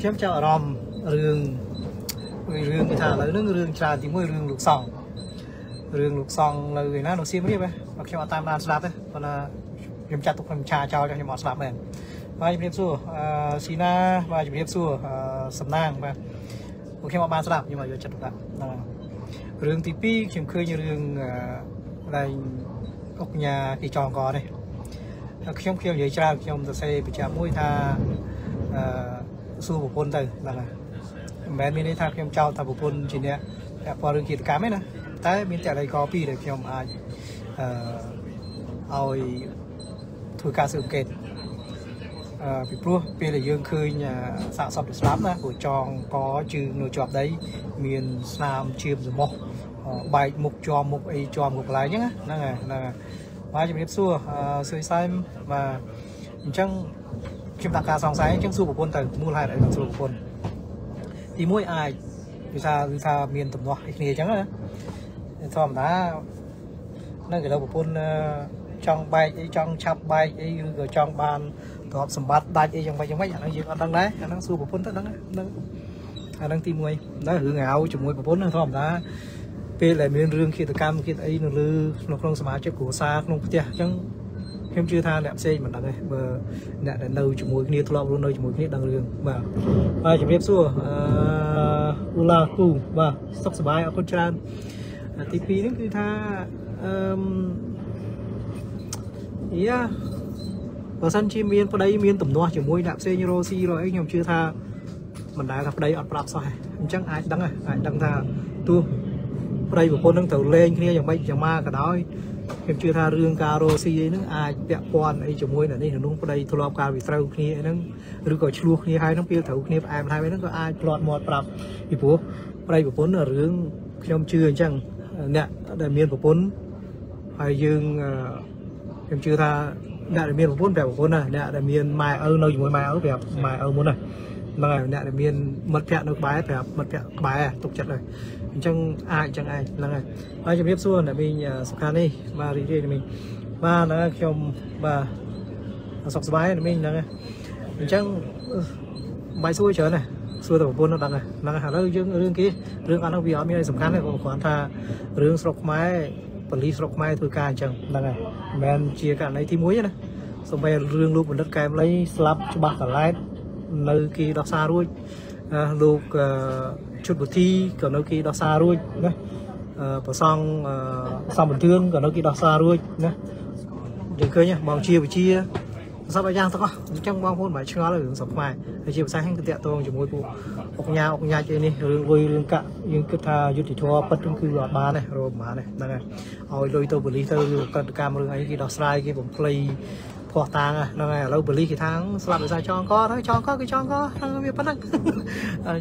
ខ្ញុំចាប់អារម្មណ៍រឿងរឿងគេថាឥឡូវហ្នឹងរឿងច្រើនទីមួយរឿងលោកសង្ឃរឿងលោកសង្ឃនៅឯណានៅសៀមរាបហ៎ខ្ញុំអត់តាមដានស្ដាប់ទេប៉ុន្តែខ្ញុំចាត់ទុកខ្ញុំឆាចោលខ្ញុំអត់ស្ដាប់មែនបាទជំរាបសួរអឺស៊ីណាបាទជំរាបសួរអឺសំណាងបាទពួកខ្ញុំអត់បានស្ដាប់ខ្ញុំអត់យកចិត្តទុកដាក់ហ្នឹងរឿងទី2ខ្ញុំឃើញរឿងដែលអុកញ៉ាគេចងកនេះខ្ញុំខ្ញុំនិយាយច្រើនខ្ញុំសរសេរបញ្ជាក់មួយថាអឺ សួរប្រពន្ធទៅហ្នឹងហើយមិនមែនមានន័យថាខ្ញុំចោទថាប្រពន្ធជាអ្នកពាក់ព័ន្ធរឿងគិតកម្មទេណាតែមានតែល័យកពីរដែលខ្ញុំអាចអឺឲ្យធ្វើការស៊ើបអង្កេតអឺពីព្រោះពេលដែលយើងឃើញសាកសពទៅស្លាប់ណាព្រោះចងកជើងនៅជាប់ដី មានស្នាមជៀមសមុខបែកមុខជាប់មុខអីជាប់មុខកន្លែងហ្នឹងហ្នឹងហ្នឹងបាទជំរាបសួរសួយសែមបាទអញ្ចឹង ខ្ញុំដាក់ការសង្ស័យអញ្ចឹងសួរប្រពន្ធទៅមូលហេតុអីនឹងសួរប្រពន្ធទីមួយអាចគឺថាគឺថាមានទំនាស់អីគ្នាអញ្ចឹងណាធម្មតានៅកន្លែងប្រពន្ធចង់បែកអីចង់ឆាប់បែកអីឬក៏ចង់បានទ្រព្យសម្បត្តិដាច់អីយ៉ាងម៉េចយ៉ាងម៉េចអាហ្នឹងយើងអត់ដឹងដែរអាហ្នឹងសួរប្រពន្ធទៅដឹងហ្នឹងអាហ្នឹងទី1ដែររឿងអាវជាមួយប្រពន្ធធម្មតាពេលដែលមានរឿងគិតកម្មគិតអីនៅលើក្នុងសមាជិកគ្រួសារក្នុងផ្ទះអញ្ចឹង ខ្ញុំជឿថាអ្នកផ្សេងមិនដឹងទេបើអ្នកដែលនៅជាមួយគ្នាធ្លាប់រស់នៅជាមួយគ្នាដឹងរឿងបាទបាទជំរាបសួរអឺអ៊ូឡាគូបាទសុខសប្បាយអរគុណច្រើនទី2នេះគឺថាអឺយ៉ាបើសិនជាមានប្តីមានទំនាស់ជាមួយអ្នកផ្សេងរ៉ូស៊ីរ៉ូអីខ្ញុំជឿថាមិនដែលថាប្តីអត់ប្រាប់សោះអញ្ចឹងអាចដឹងអាចដឹងថាទោះប្តីប្រពន្ធនឹងត្រូវលេងគ្នាយ៉ាងម៉េចយ៉ាងម៉ាក៏ដោយ ខ្ញុំជឿថារឿងការរស់ស៊ីអីហ្នឹងអាចពាក់ព័ន្ធអីជាមួយនៅនេះនោះប្តីធ្លាប់ការវិត្រូវគ្នាអីហ្នឹងឬក៏ឆ្លោះគ្នាហើយហ្នឹងពេលត្រូវគ្នាផ្អែមហើយហ្នឹងក៏អាចផ្លាត់មាត់ប្រាប់ពីព្រោះប្តីប្រពន្ធរឿងខ្ញុំជឿអញ្ចឹងអ្នកដែលមានប្រពន្ធហើយយើងខ្ញុំជឿថាអ្នកដែលមានប្រពន្ធប្រាប់ប្រពន្ធណាអ្នកដែលមានម៉ែឪនៅជាមួយម៉ែឪប្រាប់ម៉ែឪមុនណា ហ្នឹងហើយអ្នកដែលមានមិត្តភ័ក្តិនៅក្បែរប្រាប់មិត្តភ័ក្តិក្បែរទុកចិត្តហើយអញ្ចឹងអាចអញ្ចឹងឯងហ្នឹងហើយហើយជំរាបសួរអ្នកមីងសំខាន់នេះបាទរីករាយអ្នកមីងបាទហ្នឹងហើយខ្ញុំបាទសុខសប្បាយអ្នកមីងហ្នឹងហើយអញ្ចឹងបាយសួរច្រើនណាស់សួរតែប្រពន្ធនោះដឹងហើយហ្នឹងហើយឥឡូវយើងរឿងគេរឿងអត់នោះវាអត់មានអីសំខាន់ទេគាត់គ្រាន់ថារឿងស្រុកខ្មែរបលីស្រុកខ្មែរធ្វើការអញ្ចឹងហ្នឹងហើយមិនមែនជាករណីទី1ទេណាសូម្បីរឿងលោកបណ្ឌិតកែមលីស្លាប់ច្បាស់កឡែត នៅគេដោះសាររួចលោកជុតវិធីក៏នៅគេដោះសាររួចណាប្រសង់សំបន្ទឿនក៏នៅគេដោះសាររួចណាយើងឃើញបងជាវិជាសពយ៉ាងទាំងអស់អញ្ចឹងបងប្អូនមិនឆ្ងល់រឿងសពខ្មែរហើយជាភាសាហ្នឹងគឺតាក់ទងជាមួយពួកអុកញ៉ាអុកញ៉ាច់អីនេះរឿងលុយរឿងកាក់យើងគិតថាយុទ្ធធម៌ពិតគឺអត់បានទេរកបានទេហ្នឹងហើយឲ្យលុយទៅប៉ូលីសទៅកិច្ចកម្មរឿងអីគេដោះស្រាយគេបំភ្លៃ ភ័ស្តុតាងហ្នឹងហើយឥឡូវប៉ូលីសគេថាស្លាប់ដោយសារចងកទៅចងកគឺចងកហ្នឹងវាប៉ុណ្ណឹង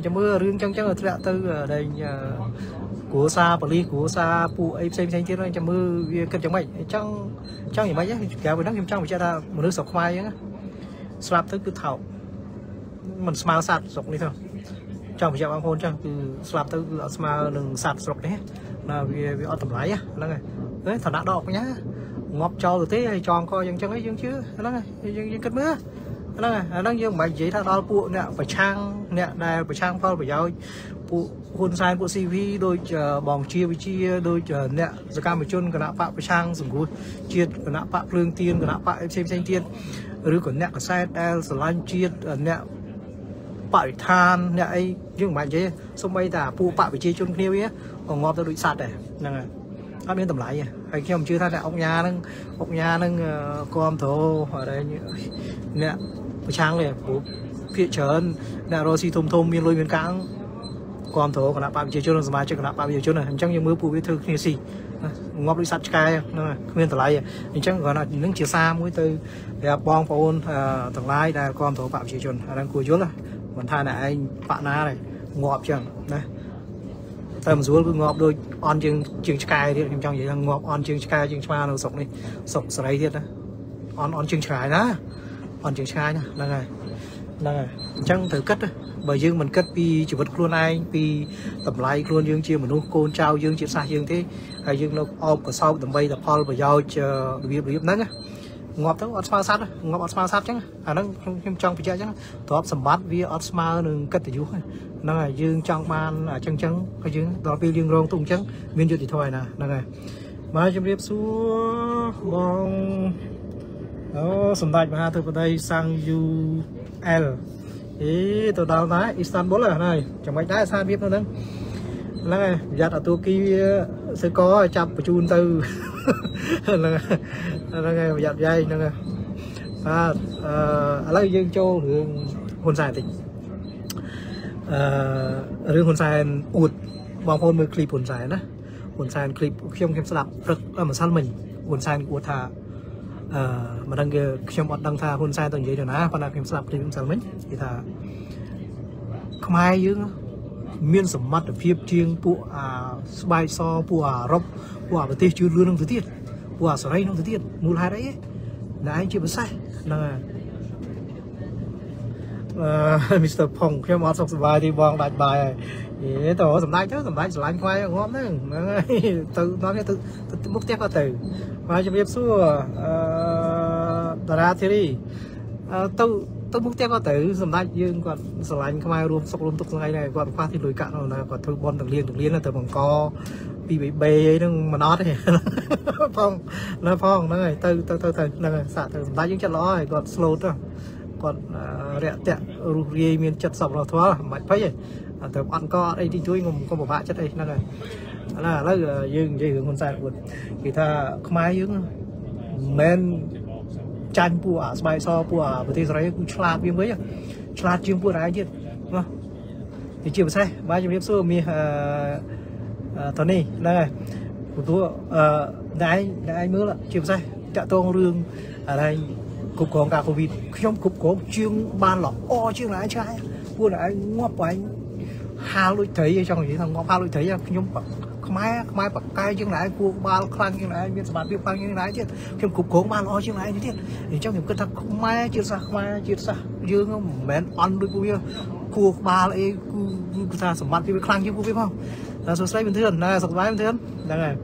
ចាំមើលរឿងចឹងចឹងធ្លាក់ទៅដែលគ្រួសារប៉ូលីសគ្រួសារពួកអីផ្សេងផ្សេងទៀតចាំមើលវាគិតយ៉ាងម៉េចចង់ចង់យ៉ាងម៉េចក្រៅពីហ្នឹងខ្ញុំចង់បញ្ជាក់ថាមនុស្សស្រុកខ្មែរអញ្ចឹងស្លាប់ទៅគឺថោកមិនស្មើសត្វស្រុកនេះទេចង់បញ្ជាក់បងប្អូនចឹងគឺស្លាប់ទៅគឺអត់ស្មើនឹងសត្វស្រុកនេះណាវាវាអត់តម្លៃហ្នឹងហើយឋានៈដកបញ្ញា ងាប់ចោលទៅទេហើយចងកយ៉ាងចឹងអីយើងជឿហ្នឹងហើយយើងយើងគិតមើលហ្នឹងហើយអាហ្នឹងយើងមិនបាច់និយាយថាដល់ពួកអ្នកប្រឆាំងអ្នកដែលប្រឆាំងផលប្រយោជន៍ពួកហ៊ុនសែនពួក CV ដូចបងជាវិជាដូចអ្នកសកម្មជនគណៈបកប្រឆាំងសង្គ្រោះជាតិគណៈបកភ្លើងទៀនគណៈបកផ្សេងផ្សេងទៀតឬក៏អ្នកកសែតដែលស្រឡាញ់ជាតិអ្នកបរិស្ថានអ្នកអីយើងមិនបាច់និយាយសូម្បីតែពួកបកប្រជាជនគ្នាវាក៏ងាប់ទៅដូចសัตว์ដែរហ្នឹងហើយ អត់មានតម្លៃហើយខ្ញុំជឿថាអ្នកអុកញ៉ាហ្នឹងអុកញ៉ាហ្នឹងគ្រប់ត្រូលហើយអ្នកប្រឆាំងនេះព្រោះភាគច្រើនអ្នករស់ស៊ីធំធំមានលុយមានកាំងគ្រប់គ្រងគណៈបព្វជិជននិងសមាជិកគណៈបព្វជិជនអញ្ចឹងយើងមើលពួកវាធ្វើគ្នាស៊ីងាប់ដូចសត្វឆ្កែហ្នឹងគ្មានតម្លៃអញ្ចឹងគ្រាន់តែនឹងជាសារមួយទៅប្រាប់បងប្អូនទាំងឡាយដែលគ្រប់គ្រងបព្វជិជនអាហ្នឹងគួរយល់មិនថាអ្នកឯងបកណាទេងាប់អញ្ចឹងណា តែមិនស្រួលគឺងាប់ដូចអន់ជាងជាងឆ្កែទៀតខ្ញុំចង់និយាយថាងាប់អន់ជាងឆ្កែជាងឆ្មានៅស្រុកនេះស្រុកសេរីទៀតណាអន់អន់ជាងឆ្កែណាអន់ជាងឆ្កែណាហ្នឹងហើយហ្នឹងហើយអញ្ចឹងត្រូវគិតបើយើងមិនគិតពីជីវិតខ្លួនឯងពីតម្លៃខ្លួនយើងជាមនុស្សកូនចៅយើងជាតិសាសយើងទេហើយយើងនៅអបកសោបដើម្បីតែផលប្រយោជន៍របៀបរបៀបហ្នឹង ងាប់ទៅអត់ស្មើសัตว์ងាប់អត់ស្មើសัตว์ចឹងអាហ្នឹងខ្ញុំចង់បញ្ជាក់ចឹងទ្រព្យសម្បត្តិវាអត់ស្មើនឹងកិត្តិយសហ្នឹងហើយយើងចង់បានអញ្ចឹងចឹងក៏យើងដល់ពេលយើងរងទុកអញ្ចឹងមានយុត្តិធម៌ឯណាហ្នឹងហើយមកជម្រាបសួរបងអូសម្ដេចមហាធិបតីសាំងយូអែលអេទៅដល់ណាអ៊ីស្តានបុលហើយចាំមិនដែរសាររបៀបនៅហ្នឹងហ្នឹងហើយប្រយ័ត្នអាទូគីវា សើកចាប់បញ្ជូនទៅហ្នឹងហ្នឹងហើយប្រយ័ត្នយាយហ្នឹងហើយបាទអឺឥឡូវយើងចូលរឿងហ៊ុនសែនតិចអឺរឿងហ៊ុនសែនអួតបងប្អូនមើលឃ្លីបហ៊ុនសែនណាហ៊ុនសែនឃ្លីបខ្ញុំខ្ញុំស្ដាប់ព្រឹកម្សិលមិញហ៊ុនសែនអួតថាអឺមិនដឹងគេខ្ញុំអត់ដឹងថាហ៊ុនសែនទៅនិយាយទៅណាប៉ុន្តែខ្ញុំស្ដាប់ឃ្លីបម្សិលមិញគេថាខ្មែរយើង មានសមត្ថភាពជាងពួកអាស្បែកសពួកអារ៉ុបពួកអាប្រទេសជឿនលឿននឹងទៅទៀតពួកអាសេរីនឹងទៅទៀតមូលហេតុអីណែឯងជាពិសេសហ្នឹងហើយអឺមីស្ទ័រផុងខ្ញុំអត់សុខសប្បាយទេបងដាច់បាយហើយយេតើសម្ដេចទៅសម្ដេចឆ្លាញ់ខ្វាយងាប់ហ្នឹងហ្នឹងហើយទៅដល់នេះទៅមុខផ្ទះក៏ទៅមកជំរាបសួរអឺតារាធីរីអឺទៅ ទៅមុខផ្ទះគាត់ទៅសម្ដេចយើងគាត់ស្រឡាញ់ខ្មែររួមសុខរួមទុក្ខថ្ងៃនេះគាត់ខ្វះទីលុយកាក់នោះណាគាត់ធ្វើបន់ទាំងលៀងទាំងលៀនទៅបង្កពីបេបេអីហ្នឹងមិនអត់ទេផងណាផងហ្នឹងហើយទៅទៅទៅទៅហ្នឹងហើយសាក់ទៅសម្ដេចយើងចិត្តល្អហើយគាត់ slow ទៅគាត់រាក់តាក់រុះរាយមានចិត្តសប្បុរសធម៌មិនបាច់ភ័យទេទៅអត់ក៏អត់អីទីជួយខ្ញុំក៏ពិបាកចិត្តអីហ្នឹងហើយឥឡូវយើងនិយាយរឿងហ៊ុនសែនគាត់គេថាខ្មែរយើងមិនមែន ចាញ់ពួកអាស្បែកសពួកអាប្រទេសសេរីគឺឆ្លាតវាវិញឆ្លាតជាងពួកឯងទៀតណាវាជាពិសេសបាទជំរាបសួរមាសអឺតនេះហ្នឹងហើយព្រោះអឺតែឯងតែឯងមើលជាពិសេសតាក់ទងរឿងអរឯងគ្រប់គ្រងការកូវីដខ្ញុំគ្រប់គ្រងជាងបានល្អជាងឯងឆ្ងាយពួកឯងងាប់ឯងហាលដូចត្រីចង់និយាយថាងាប់ហាលដូចត្រីខ្ញុំ ខ្មែរខ្មែរបកកែជាងណែគួរក្បាលខ្លាំងជាងណែមានសមត្ថភាពខ្លាំងជាងណែទៀតខ្ញុំគ្រប់គ្រងបានល្អជាងណែទៀតអញ្ចឹងខ្ញុំគិតថាខ្មែរជាតិសាសន៍ខ្មែរជាតិសាសន៍យើងមិនមែនអន់ដូចពួកវាគួរក្បាលអីគឺគឺថាសម្បត្តិវាខ្លាំងជាងពួកវាផងតែសួស្ដីមិនធឿនណែសុខសប្បាយមិនធឿនហ្នឹងហើយ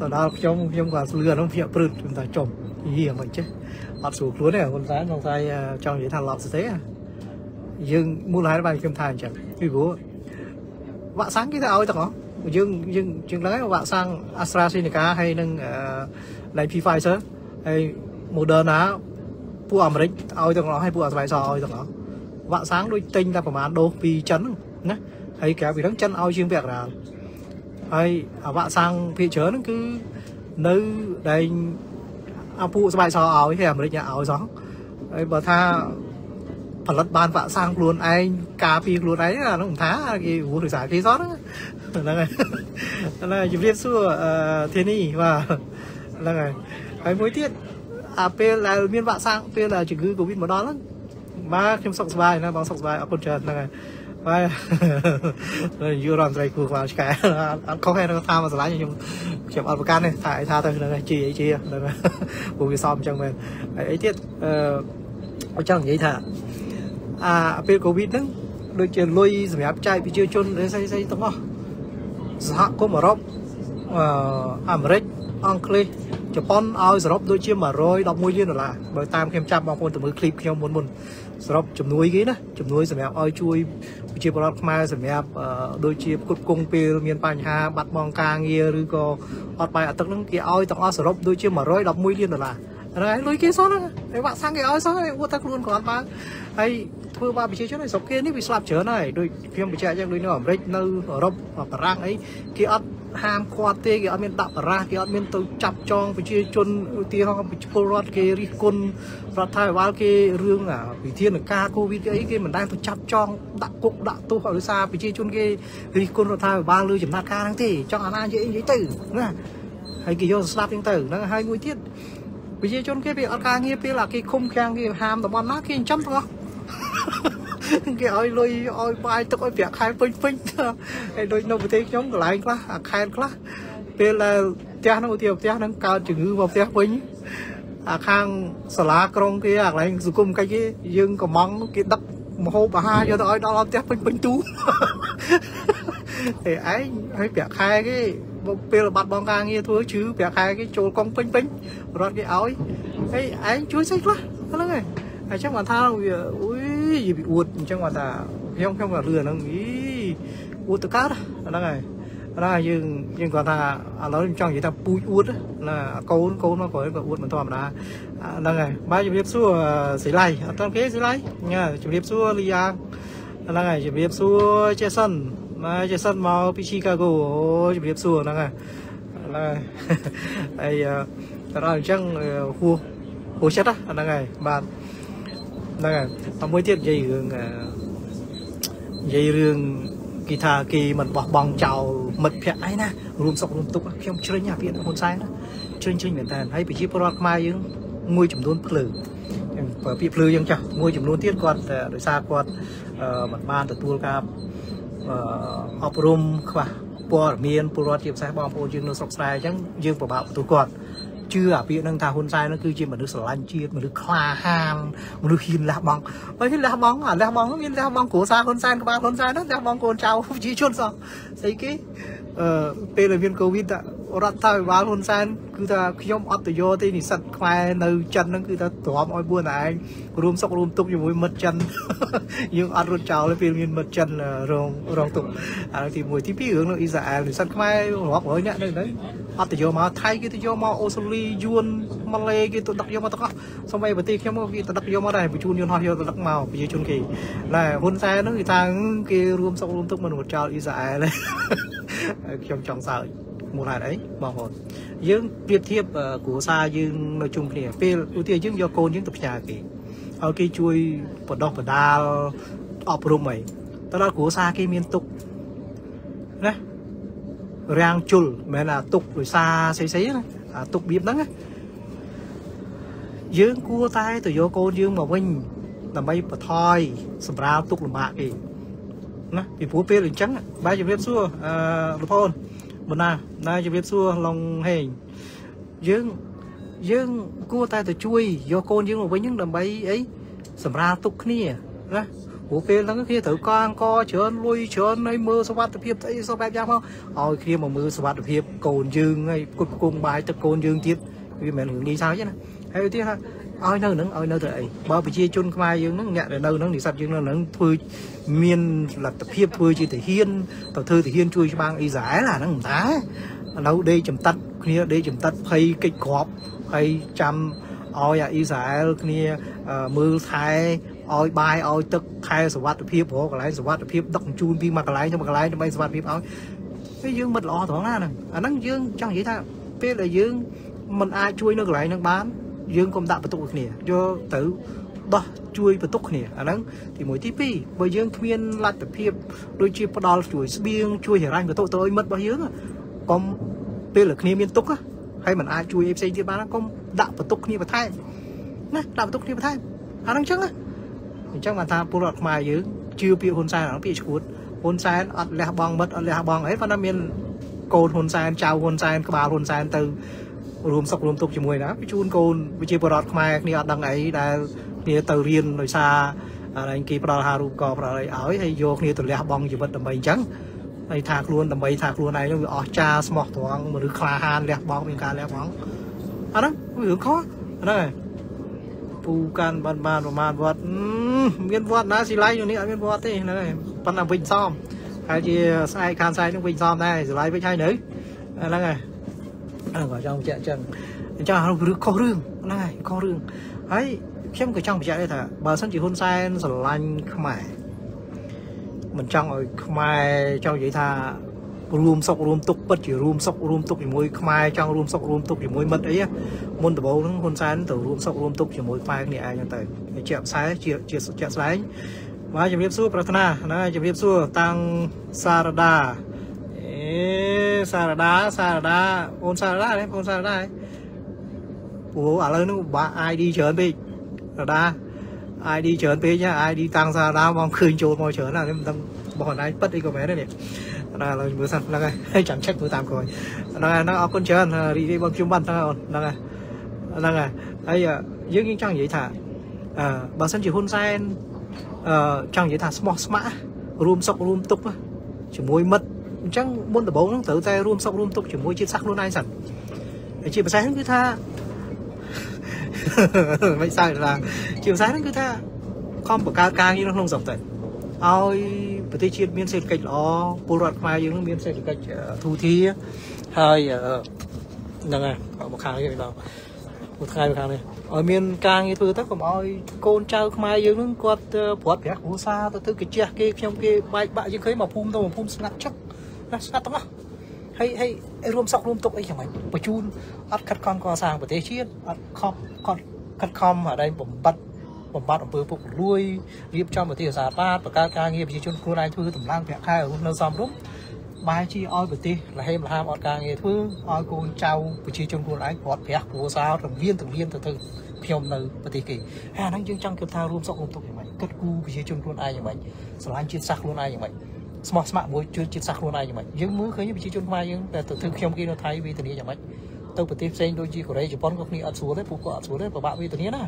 ទៅដល់ខ្ញុំខ្ញុំក៏ស្លឿនហ្នឹងភ្ញាក់ព្រឹតខ្ញុំថាចំយីមិនចេះអត់ស្រួលខ្លួនទេហ៊ុនសែនសង្ស័យចង់និយាយថាឡប់ស្ទេយើងមូលហេតុបានខ្ញុំថាអញ្ចឹងពីព្រោះវាក់សាំងគេទៅឲ្យទាំងអស់ យើងយើងជាងហ្នឹងហើយវ៉ាក់សាំង AstraZeneca ហើយនឹង Nike Pfizer ហើយ Moderna ពួកអាមេរិកឲ្យទាំងអស់ហើយពួកអាស្បែកសឲ្យទាំងអស់វ៉ាក់សាំងដូចទិញតែប្រហែលដូសពីចិនណាហើយក្រៅពីហ្នឹងចិនឲ្យជាងពាក់កណ្ដាលហើយអាវ៉ាក់សាំងភាគច្រើនហ្នឹងគឺនៅដែលអាពួកស្បែកសឲ្យហើយអាមេរិកឲ្យសោះហើយបើថាផលិតបានវ៉ាក់សាំងខ្លួនឯងការពារខ្លួនឯងអានោះមិនថាគេរស់ដោយសារគេសោះ ហ្នឹងហើយហ្នឹងហើយជំរាបសួរអឺធានីបាទហ្នឹងហើយហើយមួយទៀតអាពេលដែលមានវ៉ាក់សាំងពេលដែលជំងឺ Covid មកដល់ហ្នឹងបាទខ្ញុំសុខសប្បាយណាបងសុខសប្បាយអរគុណច្រើនហ្នឹងហើយបាទយូររដ្ឋមន្ត្រីគួរខ្វល់ឆ្កែអត់ខុសទេថាមកឆ្លាញ់ខ្ញុំខ្ញុំអត់ប្រកាន់ទេថាអីថាទៅហ្នឹងជីអីជីហ្នឹងព្រោះវាសមអញ្ចឹងមែនហើយអីទៀតអឺអញ្ចឹងនិយាយថាអាពេលកូវីដហ្នឹងដូចជាលុយសម្រាប់ចែកប្រជាជនស្អីស្អីទាំងអស់ សហគមន៍អឺរ៉ុបអឺអាមេរិកអង់គ្លេសជប៉ុនឲ្យសរុបដូចជា111លានដុល្លារបើតាមខ្ញុំចាប់បងប្អូនទៅមើលឃ្លីបខ្ញុំមុនមុនសរុបជំនួយគេណាជំនួយសម្រាប់ឲ្យជួយប្រជាពលរដ្ឋខ្មែរសម្រាប់ដូចជាផ្គត់ផ្គង់ពេលមានបញ្ហាបាត់បង់ការងារឬក៏អត់បាយអត់ទឹកហ្នឹងគេឲ្យទាំងអស់សរុបដូចជា111លានដុល្លារ ហើយលុយគេសោះហ្នឹងហើយវាក់សាំងគេឲ្យសោះហើយអួតថាខ្លួនគ្រាន់បានហើយធ្វើបាបប្រជាជនឲ្យស្រុកគេនេះវាស្លាប់ច្រើនហើយដូចខ្ញុំបញ្ជាក់យ៉ាងដូចនៅអាមេរិកនៅអឺរ៉ុបបារាំងអីគេអត់ហាមឃាត់ទេគេអត់មានដាក់បរាសគេអត់មានទៅចាប់ចងប្រជាជនឧទាហរណ៍ប្រជាពលរដ្ឋគេរិះគន់រដ្ឋាភិបាលគេរឿងវិធានការកូវីដអីគេមិនដែលទៅចាប់ចងដាក់គុកដាក់ទោសឲ្យសារប្រជាជនគេរិះគន់រដ្ឋាភិបាលលើចំណាត់ការហ្នឹងទេចង់អាណានិយាយនិយាយទៅណាហើយគេយកស្ដាប់ហ្នឹងទៅហ្នឹងហើយមួយទៀត ប្រជាជនគេវាអត់ការងារពេលអាគេឃុំឃាំងគេហាមតំបន់ណាគេចិញ្ចឹមទាំងអស់គេឲ្យលុយឲ្យបាយទឹកឲ្យប្រាក់ខែពេញពេញហើយដូចនៅប្រទេសខ្ញុំកន្លែងខ្លះអាខេតខ្លះពេលដែលផ្ទះនោះឧទាហរណ៍ផ្ទះហ្នឹងកើតជំងឺមកផ្ទះវិញអាខាងសាលាក្រុងគេអាកន្លែងសង្គមកិច្ចគេយើងកំងគេដឹកមហូបអាហារយកទៅឲ្យដល់ផ្ទះពេញពេញទូ ឯឯងឲ្យប្រាក់ខែគេពេលបាត់បង់ការងារធ្វើជឿប្រាក់ខែគេចូលកងពេញពេញរត់គេឲ្យហើយឯងជួយស្អីខ្លះហ្នឹងហើយអញ្ចឹងគាត់ថាវាអុយនិយាយពីអួតអញ្ចឹងគាត់ថាខ្ញុំខ្ញុំក៏លឿនហ្នឹងអីអួតទៅកើតហ្នឹងហើយណាយើងយើងគាត់ថាឥឡូវខ្ញុំចង់និយាយថាពូជអួតណាកូនកូនមកក្រោយក៏អួតមិនធម្មតាហ្នឹងហើយបាទជំរាបសួរសិលៃអត់តគេសិលៃញ៉ាជំរាបសួរលីយ៉ាងហ្នឹងហើយជំរាបសួរចេសិន ណាចេសិនមកពី Chicago អូជំរាបសួរហ្នឹងហើយហ្នឹងហើយហើយដល់អញ្ចឹងហួហួចិត្តហ្នឹងហើយបាទហ្នឹងហើយមួយទៀតនិយាយរឿងនិយាយរឿងគេថាគេមិនបោះបង់ចោលមិត្តភ័ក្តិអីណារួមសុខរួមទុក្ខខ្ញុំជ្រិញអាពាក្យហ៊ុនសែនណាជ្រិញជ្រិញមែនតើហើយប្រជាពលរដ្ឋខ្មែរយើងមួយចំនួនភ្លើបើពាក្យភ្លើយើងចាស់មួយចំនួនទៀតគាត់ដោយសារគាត់មិនបានទទួលការ អប់រំខ្វះព័ត៌មានពលរដ្ឋជាពិសេសបងប្អូនយើងនៅស្រុកស្រែអញ្ចឹងយើងពិបាកបន្ទោសគាត់ជឿអាពាក្យហ្នឹងថាហ៊ុនសែនហ្នឹងគឺជាមនុស្សស្រឡាញ់ជាតិមនុស្សក្លាហានមនុស្សហ៊ានលះបង់បើហ៊ានលះបង់អាលះបង់មានលះបង់គ្រួសារហ៊ុនសែនក្បាលហ៊ុនសែនហ្នឹងលះបង់កូនចៅប្រជាជនសោះស្អីគេ អឺពេលដែលមានកូវីដរដ្ឋាភិបាលហ៊ុនសែនគឺថាខ្ញុំអត់ទៅយកទេនិស្សិតខ្មែរនៅចិនហ្នឹងគឺថាទ្រាំឲ្យ4ឯងរួមសុខរួមទុកជាមួយមិត្តចិនយើងអត់រត់ចោលទេពេលមានមិត្តចិនរងរងទុកហើយទី1ទី2រឿងនៅអ៊ីស្រាអែលនិស្សិតខ្មែររាប់រយនាក់នៅហ្នឹងអត់ទៅយកមកថៃគេទៅយកមកអូស្ត្រាលីយួនម៉ាឡេគេទៅដឹកយកមកទាំងអស់សូម្បីប្រទេសខ្ញុំគេទៅដឹកយកមកដែរបញ្ជូនយន្តហោះយកទៅដឹកមកប្រជាជនគេតែហ៊ុនសែនហ្នឹងគេថាគេរួមសុខរួមទុកមិនរត់ចោលអ៊ីស្រាអែលទេ ខ្ញុំចង់សើចមូលហេតុអីបងប្អូនយើងប្រៀបធៀបគ្រួសារយើងនៅជុំគ្នាពេលឧទាហរណ៍យើងយកកូនយើងទៅផ្ញើគេឲ្យគេជួយបដោះបដាលអប់រំអីទៅដល់គ្រួសារគេមានទុកណារាំងជុលមិនមែនអាទុកដោយសារស្អីស្អីណាអាទុកបៀបហ្នឹងណាយើងគួរតែទៅយកកូនយើងមកវិញដើម្បីបន្ថយសម្រាលទុកលំបាកគេ ណាពីព្រោះពេលអញ្ចឹងបាយជំរាបសួរអឺលោកប្អូនបណ្ណាណាជំរាបសួរឡុងហេងយើងយើងគួរតែទៅជួយយកកូនយើងមកវិញហ្នឹងដើម្បីអីសម្រាលទុកគ្នាណាព្រោះពេលហ្នឹងគ្នាត្រូវកអង្គច្រើនលុយច្រើនហើយមើលសុវត្ថិភាពស្អីសោះបែបយ៉ាងមកឲ្យគ្នាមកមើលសុវត្ថិភាពកូនយើងហើយគុតគង់បាយទឹកកូនយើងទៀតវាមិនមែនរឿងងាយសើចទេណាហើយទៀតថា ឲ្យនៅនឹងឲ្យនៅទៅអីបើប្រជាជនខ្មែរយើងហ្នឹងអ្នកដែលនៅហ្នឹងនិស្សិតយើងនៅហ្នឹងធ្វើមានលទ្ធភាពធ្វើជាទាហានទៅធ្វើទាហានជួយច្បាំងអ៊ីស្រាអែលអាហ្នឹងមិនដែរនៅដេកចំតាត់គ្នាដេកចំតាត់ភ័យកិច្ចក្របហើយចាំឲ្យអាអ៊ីស្រាអែលគ្នាមើលថែឲ្យបាយឲ្យទឹកខែសវត្ថភាពរកកន្លែងសវត្ថភាពដឹកជញ្ជូនពីមួយកន្លែងទៅមួយកន្លែងដើម្បីសវត្ថភាពឲ្យពេលយើងមិនល្អត្រង់ណាហ្នឹងអាហ្នឹងយើងចង់និយាយថាពេលដែលយើងមិនអាចជួយនៅកន្លែងហ្នឹងបាន យើងកុំដាក់បន្ទុកគ្នាយកទៅដោះជួយបន្ទុកគ្នាអាហ្នឹងទី1ទី2បើយើងគ្មានលទ្ធភាពដូចជាផ្ដល់ជួយស្បៀងជួយហិរញ្ញបន្ទុកទៅឲ្យមិត្តរបស់យើងកុំពេលដែលគ្នាមានទុកហើយมันអាចជួយអីផ្សេងទៀតបានកុំដាក់បន្ទុកគ្នាបន្ថែមណាដាក់បន្ទុកគ្នាបន្ថែមអាហ្នឹងអញ្ចឹងណាអញ្ចឹងបានថាពលរដ្ឋខ្មែរយើងជឿពាក្យហ៊ុនសែនអាហ្នឹងពាក្យឈួតហ៊ុនសែនអត់លះបង់មិត្តអត់លះបង់អីប៉ុន្តែមានកូនហ៊ុនសែនចៅហ៊ុនសែនក្បាលហ៊ុនសែនទៅ រួមសុខរួមទុកជាមួយណាបញ្ជូនកូនវិជាបរដ្ឋខ្មែរគ្នាអត់ដឹងអីដែលគ្នាទៅរៀនដោយសារអីគេផ្ដល់ហារូបករណ៍ផ្ដល់អីឲ្យហើយយកគ្នាទៅលះបង់ជីវិតដើម្បីអញ្ចឹងហើយថាខ្លួនដើម្បីថាខ្លួនឯងនឹងវាអស់ចាស្មោះត្រង់ឬក្លាហានលះបង់មានការលះបង់អាហ្នឹងរឿងខុសហ្នឹងហើយពូកាន់បានបានប្រមាណវត្តមានវត្តណាស៊ីឡៃនេះអត់មានវត្តទេហ្នឹងហើយប៉ុន្តែវិញសមហើយជាស្អែកខាងស្អែកនឹងវិញសមដែរស៊ីឡៃវិញហើយនៅហ្នឹងហើយ ហ្នឹងក៏ចង់បញ្ជាក់អញ្ចឹងអញ្ចឹងរឿងខុសរឿងហ្នឹងហើយខុសរឿងហើយខ្ញុំក៏ចង់បញ្ជាក់ដែរថាបើសិនជាហ៊ុនសែនស្រឡាញ់ខ្មែរមិនចង់ឲ្យខ្មែរចង់និយាយថារួមសុខរួមទុកពិតជារួមសុខរួមទុកជាមួយខ្មែរចង់រួមសុខរួមទុកជាមួយមិត្តអីមុនដំបូងហ្នឹងហ៊ុនសែនទៅរួមសុខរួមទុកជាមួយខ្មែរគ្នាឯងហ្នឹងទៅជាផ្សាយជាជាជាក់ស្ដែងបាទជំរាបសួរប្រាថ្នាណាជំរាបសួរតាំងសារដាសារដាសារដាអូ នសារដាទេអូនសារដាព្រោះឥឡូវនេះបាក់ ID ច្រើនពេកសារដា ID ច្រើនពេកណា ID តាំងសារដាមកឃើញចូលមកច្រើនណាស់មិនដឹងបងអនឡាញពិតអីក៏មែនដែរនេះណាឥឡូវមើលសិនហ្នឹងហើយចាំ check មើលតាមក្រោយហ្នឹងហើយហ្នឹងអរគុណច្រើនរីករាយបងខ្ញុំបានហ្នឹងអូនហ្នឹងហើយហ្នឹងហើយហើយយើងយើងចង់និយាយថាអឺបើសិនជាហ៊ុនសែនអឺចង់និយាយថាស្មោះស្ម័គ្ររួមសុខរួមទុក្ខជាមួយមិត្ត អញ្ចឹងមុនដំបូងហ្នឹងត្រូវតែរួមសុខរួមទុក្ខជាមួយជាតិសាសន៍ខ្លួនឯងសិនហើយជាភាសាហ្នឹងគឺថាមិនសើចឡើយជាភាសាហ្នឹងគឺថាខំបង្កើតការងារក្នុងស្រុកទៅឲ្យប្រទេសជាតិមានសេដ្ឋកិច្ចល្អពលរដ្ឋខ្មែរយើងមានសេដ្ឋកិច្ចធូរធារហើយហ្នឹងហើយមកខាងនេះដល់មួយថ្ងៃមួយខាងនេះឲ្យមានការងារធ្វើទៅកុំឲ្យកូនចៅខ្មែរយើងនឹងគាត់ព្រាត់ប្រាក់គ្រួសារទៅទៅកាជះគេខ្ញុំគេបែកបាក់យើងឃើញមកភូមិទៅមកភូមិស្ងាត់ចឹក ណាស្ងាត់ទាំងអស់ហើយហើយរួមសក់រួមទុកអីយ៉ាងម៉េចបញ្ជូនអត់ខិតខំកសាងប្រទេសជាតិអត់ខំគាត់ខិតខំអីបំបត្តិបំបត្តិអំពើពុករលួយរៀបចំប្រទេសសាស្ត្របាតបង្កើតការងារប្រជាជនខ្លួនឯងធ្វើតម្លើងប្រាក់ខែនៅសំរុំបែរជាឲ្យប្រទេសលហេមលហាមអត់ការងារធ្វើឲ្យកូនចៅប្រជាជនខ្លួនឯងគាត់ប្រាក់គ្រួសាររំលៀនទាំងលៀនទៅទៅខ្ញុំនៅប្រទេសគេហើយអាហ្នឹងយើងចង់គិតថារួមសុខរួមទុក្ខយ៉ាងម៉េចគិតគូរប្រជាជនខ្លួនឯងយ៉ាងម៉េចស្រឡាញ់ជាតិសាសន៍ខ្លួនឯងយ៉ាងម៉េច ស្មោះស្ម័គ្រមួយជួយជាតិសាសន៍ខ្លួនឯងយ៉ាងម៉េចយើងមើលឃើញប្រជាជនខ្មែរយើងតែទៅធ្វើខ្ញុំគេនៅថៃវេទនាយ៉ាងម៉េចទៅប្រទេសផ្សេងដូចជាកូរ៉េជប៉ុនក៏គ្នាអត់ស្រួលដែរពួកគាត់អត់ស្រួលដែរពិបាកវេទនាណា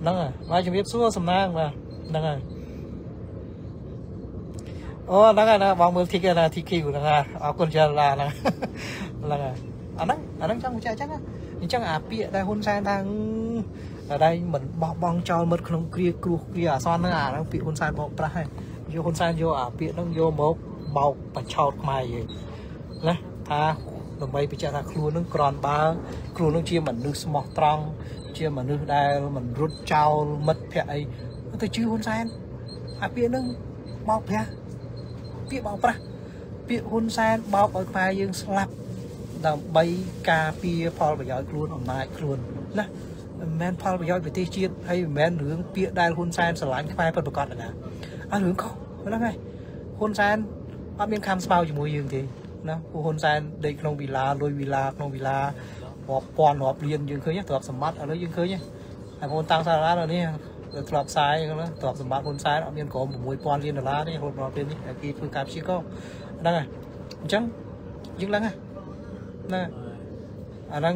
ហ្នឹងហើយហើយជំរាបសួរសំណាងបាទហ្នឹងហើយអូហ្នឹងហើយណាបងមើលធីកណា TQ ហ្នឹងហើយអរគុណច្រើនឡាហ្នឹងហ្នឹងហើយអាហ្នឹងអាហ្នឹងចង់បញ្ជាក់អញ្ចឹងអញ្ចឹងអាពាក្យដែលហ៊ុនសែនថាដែលមិនបោះបង់ចោលមិត្តក្នុងគ្រាគ្រោះគ្រាអាសន្នហ្នឹងអាហ្នឹងពាក្យហ៊ុនសែនបោកប្រាស់ហើយ យកហ៊ុនសែនយកអាពាក្យហ្នឹងយកមកបោកបឆោតខ្មែរយើងណាថាដើម្បីបញ្ជាក់ថាខ្លួននឹងក្រនបើខ្លួននឹងជាមនុស្សស្មោះត្រង់ជាមនុស្សដែលមិនរត់ចោលមិត្តភ័ក្តិអីទៅជឿហ៊ុនសែនអាពាក្យហ្នឹងបោកប្រាស់ពាក្យបោកប្រាស់ពាក្យហ៊ុនសែនបោកឲ្យខ្មែរយើងស្លាប់ដើម្បីការពារផលប្រយោជន៍ខ្លួនអំណាចខ្លួនណាមិនមែនផលប្រយោជន៍ប្រទេសជាតិហើយមិនមែនរឿងពាក្យដែលហ៊ុនសែនស្រឡាញ់ខ្មែរពិតប្រាកដណា អារឿងខុសហ្នឹងហើយហ៊ុនសែនអត់មានខំស្មៅជាមួយយើងទេណាពួកហ៊ុនសែនដេកក្នុងវិឡាលុយវិឡាក្នុងវិឡារាប់ពាន់រាប់លានយើងឃើញទ្រព្យសម្បត្តិឥឡូវយើងឃើញហើយបងតាំងសារ៉ានេះធ្លាប់ផ្សាយហ្នឹងទ្រព្យសម្បត្តិហ៊ុនសែនអត់មានក្រុម6000លានដុល្លារទេរហូតដល់ពេលនេះគេធ្វើការព្យាករហ្នឹងហើយអញ្ចឹងយើងឡើងណាអាហ្នឹង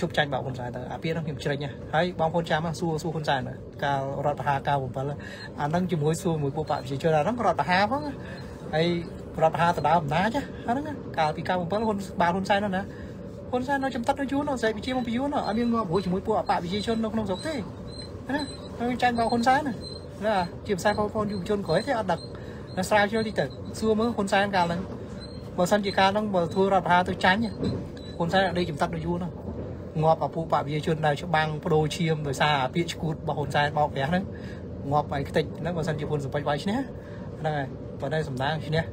ឈប់ចាញ់បោកហ៊ុនសែនទៅអាពាក្យហ្នឹងខ្ញុំជ្រិញហើយបងប្អូនចាំសួរសួរហ៊ុនសែនកាលរដ្ឋបហា97អាហ្នឹងជាមួយសួរមួយពួកបកប្រជាជនអាហ្នឹងរដ្ឋបហាផងហើយរដ្ឋបហាដណ្ដើមអំណាចអាហ្នឹងកាលពី97ហ៊ុនបាលហ៊ុនសែននោះណាហ៊ុនសែននៅចំតិតនៅយូរនោះសេវិជាមកពីយូរនោះអត់មានងាប់រួចជាមួយពួកអបប្រជាជននៅក្នុងស្រុកទេណាហើយចាញ់បោកហ៊ុនសែនណាជាភាសាបងប្អូនយុវជនក្រោយទេអត់ដឹកនៅស្រាវជ្រាវតិចទៅសួរមើលហ៊ុនសែនកាលហ្នឹងបើសិនជាកាលហ្នឹងបើធ្វើរដ្ឋបហាទៅចាញ់ហ៊ុនសែនអត់ដេកចំតិតនៅយូរនោះ ងាប់អាពូបវិជនដែលច្បាំងបដូរឈាមដោយសារពាក្យឈួតរបស់ហ៊ុនសែនបោកប្រាស់ហ្នឹងងាប់ឲ្យខ្ទេចហ្នឹងបើសិនជាហ៊ុនសម្បត្តិវាយឈ្នះហ្នឹងហើយបើតែសំដាងឈ្នះ